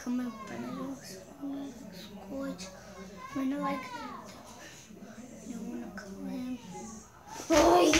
Up with one of. When I like, I want to call him. Boy!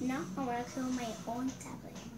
No, I want to kill my own dad.